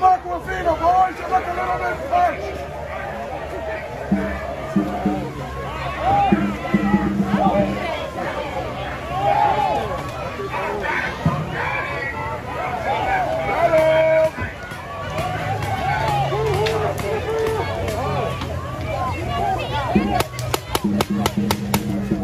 back with Vito, boys. You're looking a little bit pinched. Thank